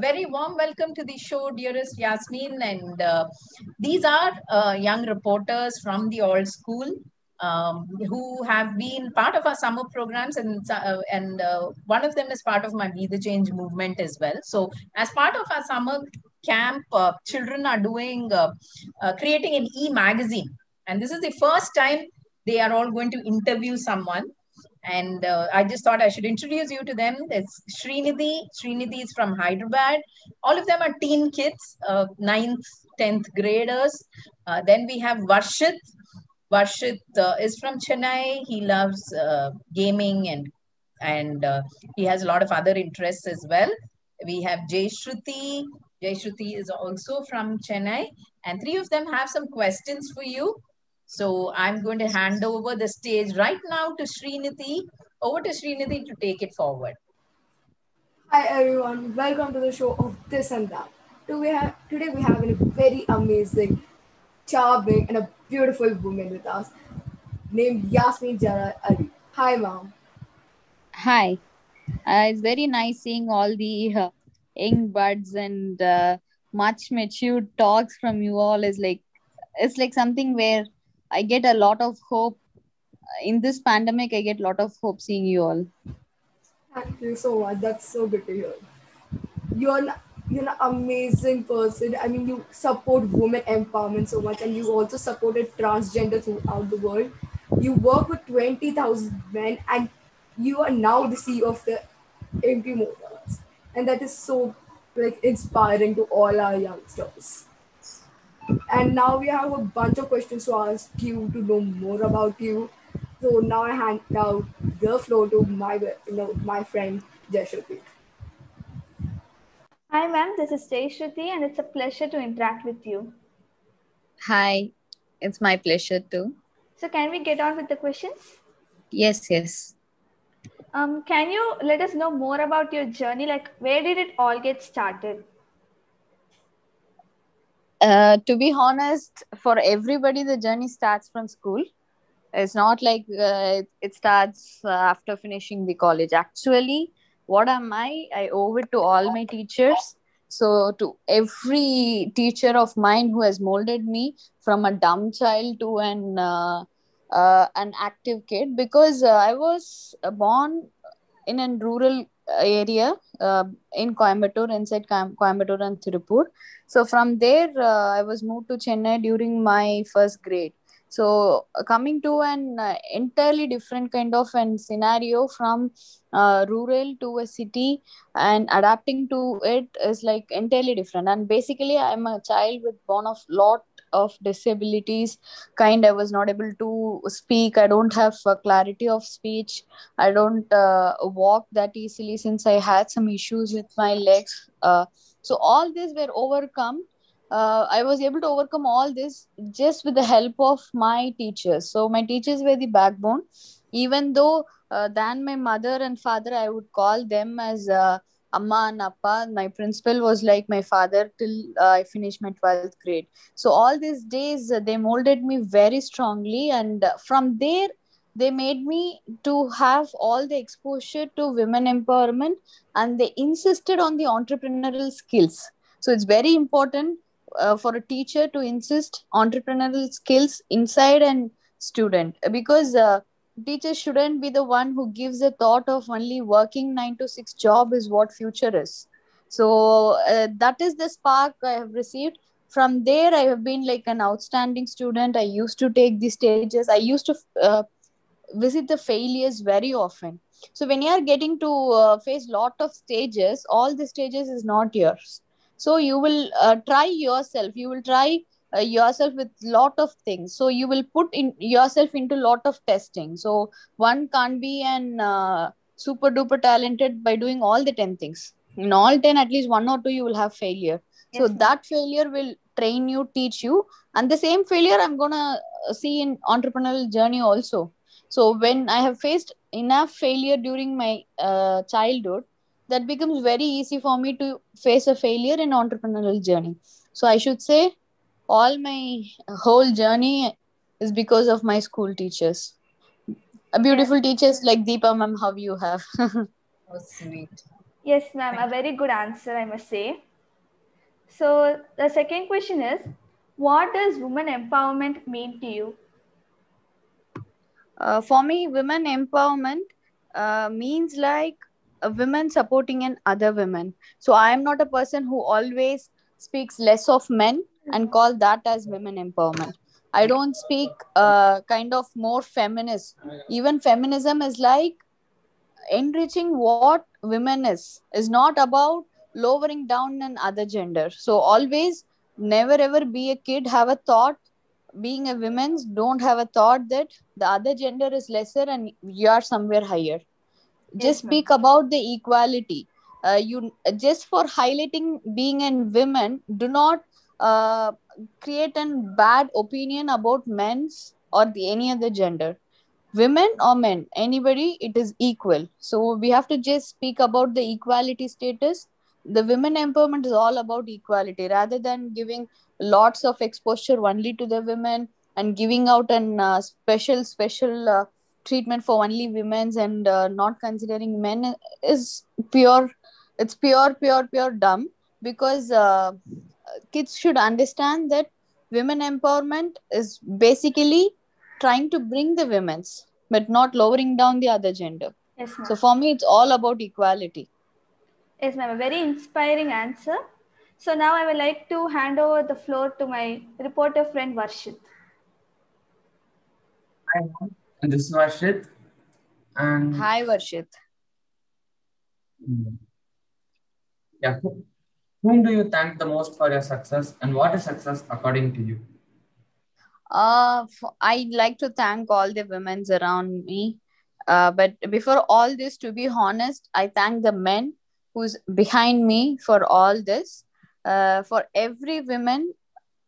very warm welcome to the show, dearest Yasmeen. And uh, these are uh, young reporters from the Alt School um, who have been part of our summer programs, and uh, and uh, one of them is part of my Be the Change movement as well. So, as part of our summer camp, uh, children are doing uh, creating an e magazine, and this is the first time they are all going to interview someone and uh, I just thought I should introduce you to them. It's Srinidhi. Srinidhi is from Hyderabad. All of them are teen kids, uh, ninth, tenth graders. Uh, then we have Varshit. Varshit uh, is from Chennai. He loves uh, gaming and and uh, he has a lot of other interests as well. We have Jay Shruti. Jay Shruti is also from Chennai, and three of them have some questions for you. So I'm going to hand over the stage right now to Srinidhi. Over to Srinidhi to take it forward. Hi everyone, welcome to the show of This and That. Today we have, today we have a very amazing, charming and a beautiful woman with us named Yasmin Jara Ali. Hi mom. Hi. Uh, it's very nice seeing all the uh, young buds and uh, much matured talks from you all is like it's like something where I get a lot of hope uh, in this pandemic. I get a lot of hope seeing you all. Thank you so much. That's so good to hear. You're an, you're an amazing person. I mean, you support women empowerment so much, and you also supported transgender throughout the world. You work with 20,000 men, and you are now the CEO of the MP Motors. And that is so like inspiring to all our youngsters. And now we have a bunch of questions to ask you to know more about you. So now I hand out the floor to my you know my friend Jayashruti. Hi ma'am, this is Jayashruti and it's a pleasure to interact with you. Hi, it's my pleasure too. So can we get on with the questions? Yes, yes. Um, can you let us know more about your journey? Like where did it all get started? Uh, to be honest, for everybody, the journey starts from school. It's not like uh, it, starts uh, after finishing the college. Actually, what am I? I owe it to all my teachers. So, to every teacher of mine who has molded me from a dumb child to an uh, uh, an active kid, because I was born in a rural area uh, in Coimbatore, inside Coimbatore and Tirupur. So from there, uh, I was moved to Chennai during my first grade. So uh, coming to an uh, entirely different kind of an scenario from uh, rural to a city and adapting to it is like entirely different. And basically, I'm a child with born of lot of disabilities kind i was not able to speak. I don't have clarity of speech. I don't uh, walk that easily since i had some issues with my legs. Uh, so all these were overcome. Uh, i was able to overcome all this just with the help of my teachers. So my teachers were the backbone. Even though uh, than my mother and father i would call them as uh, Amma and Appa. My principal was like my father till uh, I finished my 12th grade. So, all these days, uh, they molded me very strongly. And uh, from there, they made me to have all the exposure to women empowerment and they insisted on the entrepreneurial skills. So, it's very important uh, for a teacher to insist entrepreneurial skills inside and student because uh, teacher shouldn't be the one who gives a thought of only working 9 to 6 job is what future is. So uh, that is the spark i have received. From there i have been like an outstanding student. I used to take the stages. I used to uh, visit the failures very often. So when you are getting to uh, face lot of stages all the stages is not yours. So you will uh, try yourself. You will try uh, yourself with lot of things. So you will put in yourself into lot of testing. So one can't be an uh, super duper talented by doing all the 10 things. In all 10 at least one or two you will have failure. Yes, so that failure will train you teach you. And the same failure i'm gonna uh, see in entrepreneurial journey also. So when i have faced enough failure during my uh, childhood that becomes very easy for me to face a failure in entrepreneurial journey. So i should say all my whole journey is because of my school teachers. A beautiful teachers like Deepa ma'am, how you have. oh, sweet. Yes, ma'am. A very good answer, I must say. So the second question is, what does women empowerment mean to you? Uh, for me, women empowerment uh, means like a women supporting an other women. So I am not a person who always speaks less of men and call that as women empowerment. I don't speak uh, kind of more feminist. Even feminism is like enriching what women is is not about lowering down an other gender. So always never ever be a kid have a thought being a women's don't have a thought that the other gender is lesser and you are somewhere higher just ma'am. speak about the equality uh, you just for highlighting being a women do not uh, create a bad opinion about men's or the any other gender. Women or men anybody it is equal. So we have to just speak about the equality status. The women empowerment is all about equality. Rather than giving lots of exposure only to the women and giving out an uh, special special uh, treatment for only women's and uh, not considering men is pure it's pure pure pure dumb because uh, kids should understand that women empowerment is basically trying to bring the women's but not lowering down the other gender Yes, ma'am. so for me it's all about equality Yes, ma'am. A very inspiring answer. So now I would like to hand over the floor to my reporter friend Varshit. Hi, ma'am. this is Varshit. And hi varshit Mm. yeah, who- whom do you thank the most for your success, and what is success according to you? Uh, I'd like to thank all the women's around me. Uh, but before all this, to be honest, I thank the men who's behind me for all this. Uh, for every woman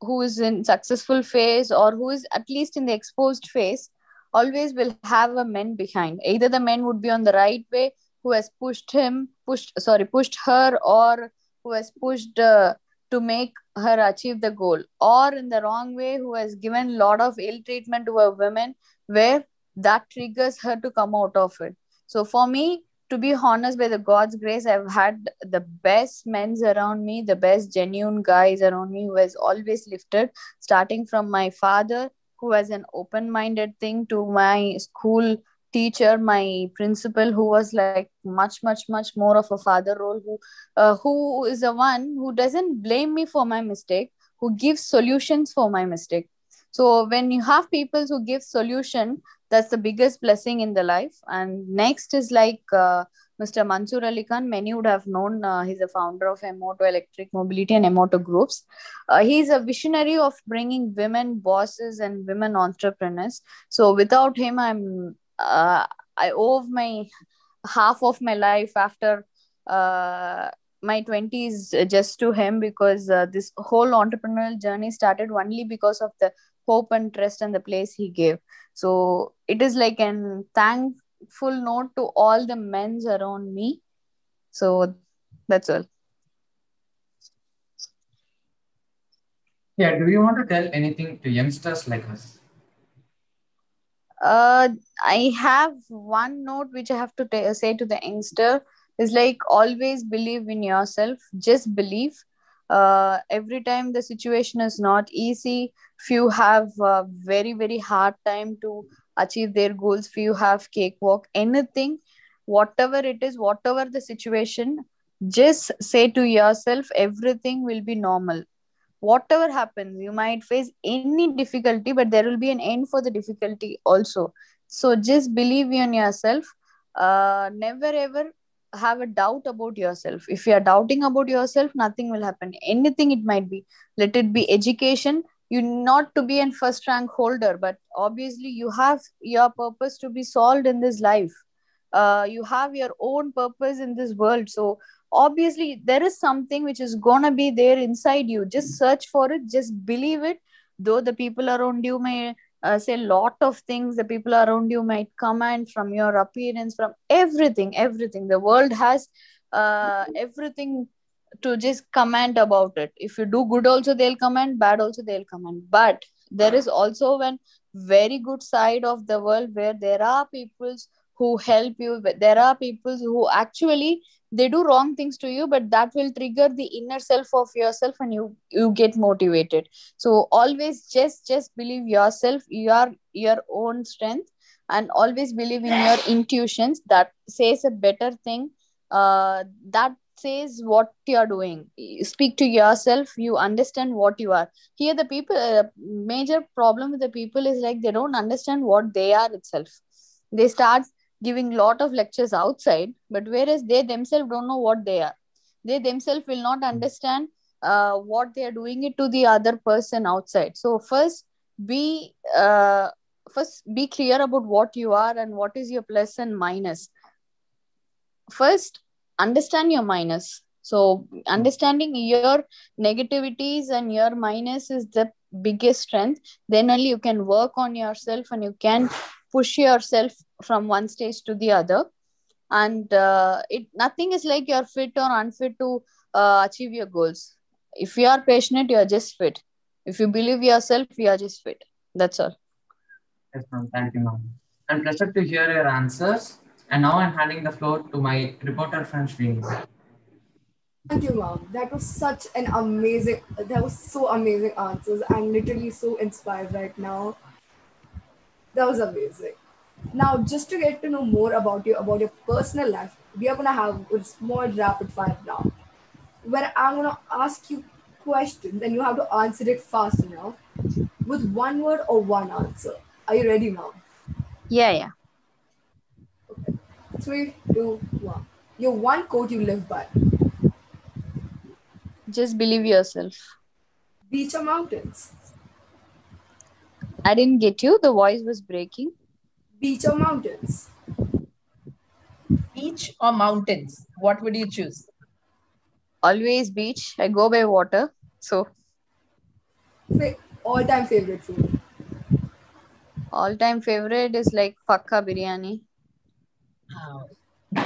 who is in successful phase or who is at least in the exposed phase, always will have a men behind. Either the men would be on the right way, who has pushed him, pushed sorry, pushed her, or who has pushed uh, to make her achieve the goal. Or in the wrong way who has given lot of ill treatment to a woman where that triggers her to come out of it. So for me to be honest by the god's grace i've had the best men's around me the best genuine guys around me who has always lifted starting from my father who has an open minded thing to my school teacher my principal who was like much much much more of a father role who uh, who is the one who doesn't blame me for my mistake who gives solutions for my mistake. So when you have people who give solution that's the biggest blessing in the life. And next is like uh, mr mansoor ali khan. Many would have known uh, he's a founder of MAUTO electric mobility and MAUTO groups. Uh, he's a visionary of bringing women bosses and women entrepreneurs. So without him i'm uh, i owe my half of my life after uh, my 20s just to him because uh, this whole entrepreneurial journey started only because of the hope and trust and the place he gave. So it is like an thankful note to all the men's around me. So that's all. Yeah, do you want to tell anything to youngsters like us? Uh i have one note which i have to ta- say to the youngster is like always believe in yourself. Just believe. Uh every time the situation is not easy few have very very hard time to achieve their goals. Few have cakewalk. Anything whatever it is whatever the situation just say to yourself everything will be normal whatever happens you might face any difficulty but there will be an end for the difficulty also. So just believe in yourself. Uh, never ever have a doubt about yourself. If you are doubting about yourself nothing will happen. Anything it might be. Let it be education. You not to be an first rank holder but obviously you have your purpose to be solved in this life. Uh, you have your own purpose in this world. So obviously there is something which is gonna be there inside you. Just search for it just believe it. Though the people around you may uh, say a lot of things the people around you might comment from your appearance from everything everything. The world has uh, everything to just comment about it. If you do good also they'll comment bad also they'll comment. But there is also one very good side of the world where there are peoples who help you there are people who actually they do wrong things to you but that will trigger the inner self of yourself and you you get motivated. So always just just believe yourself your your own strength and always believe in your intuitions that says a better thing uh, that says what you are doing speak to yourself you understand what you are. Here the people uh, major problem with the people is like they don't understand what they are itself. They start giving lot of lectures outside but whereas they themselves don't know what they are. They themselves will not understand uh, what they are doing it to the other person outside. So first be uh, first be clear about what you are and what is your plus and minus. First understand your minus. So understanding your negativities and your minus is the biggest strength. Then only you can work on yourself and you can push yourself from one stage to the other and uh, it nothing is like you're fit or unfit to uh, achieve your goals if you are passionate you are just fit if you believe yourself you are just fit that's all Yes, ma'am. Thank you, ma'am. I'm pleasure to hear your answers. And now I'm handing the floor to my reporter friend Srini. Thank you, mom. That was such an amazing, that was so amazing answers. I'm literally so inspired right now. That was amazing. Now, just to get to know more about you, about your personal life, we are gonna have a small rapid fire round where I'm gonna ask you questions and you have to answer it fast enough with one word or one answer. Are you ready now? yeah yeah Three, two, one. Your one quote you live by. just believe yourself Beach or mountains? i didn't get you the voice was breaking Beach or mountains? Beach or mountains? What would you choose? always beach i go by water so all-time favorite food. all time favorite is like fakka biryani Uh,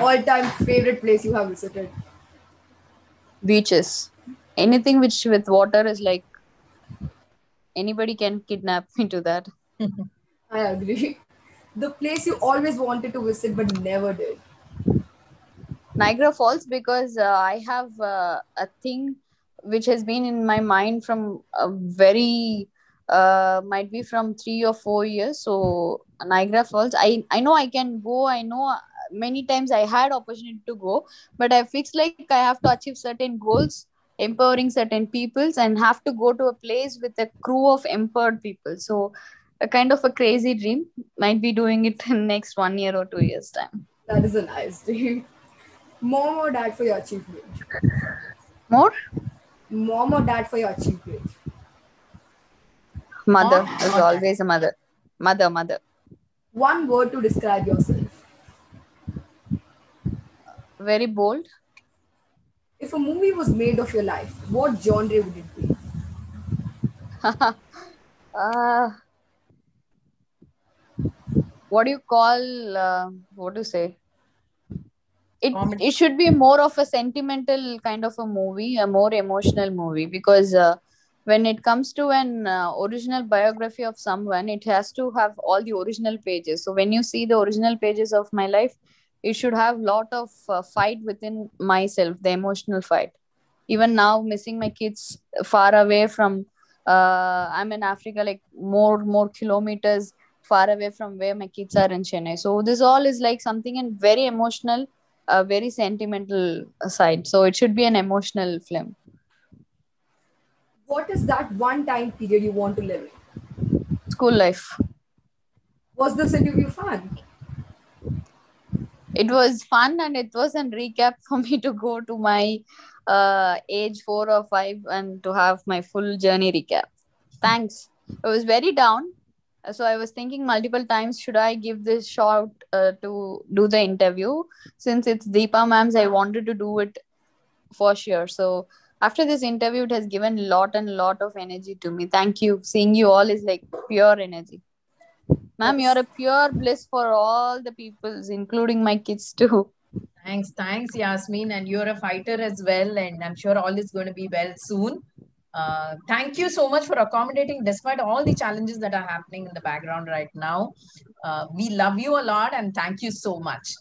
All-time favorite place you have visited. beaches anything which with water is like anybody can kidnap me to that I agree. The place you always wanted to visit but never did. niagara falls because uh, i have uh, a thing which has been in my mind from a very uh, might be from three or four years. So niagara falls i i know i can go. I know many times i had opportunity to go but i fixed like i have to achieve certain goals empowering certain peoples and have to go to a place with a crew of empowered people. So a kind of a crazy dream might be doing it in next one year or two years time That is a nice dream. Mom or dad for your achievement? more Mom or dad for your achievement? mother Mom is always a mother mother mother One word to describe yourself. very bold If a movie was made of your life, what genre would it be? uh, what do you call uh, what you say? It, Comedy. it should be more of a sentimental kind of a movie a more emotional movie because uh, when it comes to an uh, original biography of someone it has to have all the original pages. So when you see the original pages of my life it should have lot of uh, fight within myself the emotional fight. Even now missing my kids far away from uh, i'm in africa like more more kilometers far away from where my kids are in chennai. So this all is like something and very emotional a very sentimental side. So it should be an emotional film. What is that one time period you want to live in? school life. Was this interview fun? it was fun and it was a recap for me to go to my uh, age four or five and to have my full journey recap. Thanks. I was very down so i was thinking multiple times should i give this shot uh, to do the interview? Since it's deepa ma'am's i wanted to do it for sure. So after this interview it has given lot and lot of energy to me. Thank you. Seeing you all is like pure energy. Ma'am you're a pure bliss for all the peoples including my kids too. Thanks, thanks, Yasmeen. And you're a fighter as well. And I'm sure all is going to be well soon. Uh, thank you so much for accommodating despite all the challenges that are happening in the background right now. Uh, we love you a lot and thank you so much.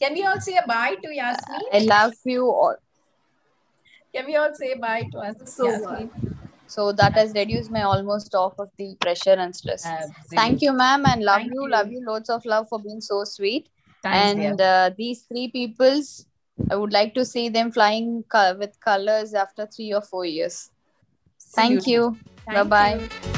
Can we all say a bye to Yasmeen? I love you all. Can we all say bye to us? So Yasmeen? So that has reduced my almost off of the pressure and stress. Absolutely. Thank you, ma'am, and love you, you. love you. Loads of love for being so sweet. Thanks, and uh, these three peoples, I would like to see them flying co- with colors after three or four years. Thank you. Thank Bye-bye. you.